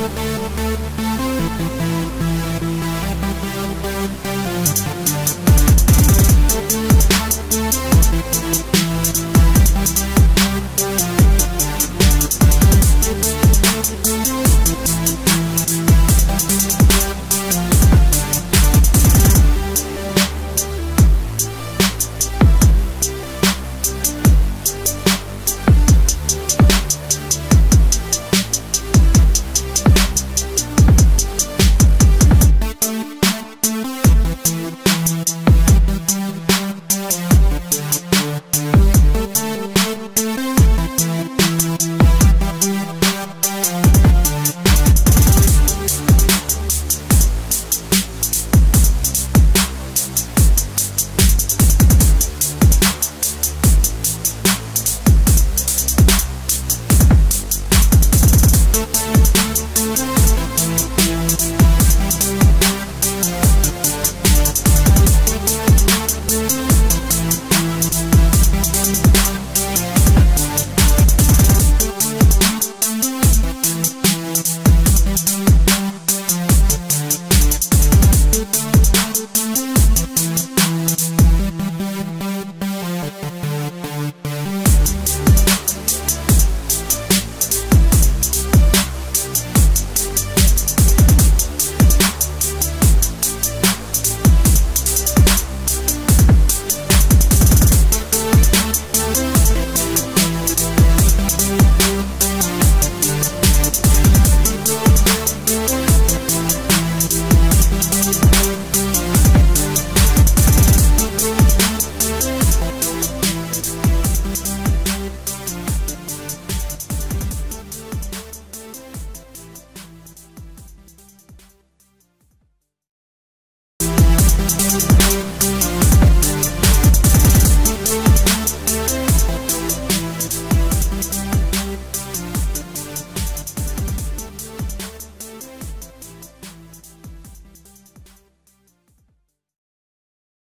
Thank you. Thank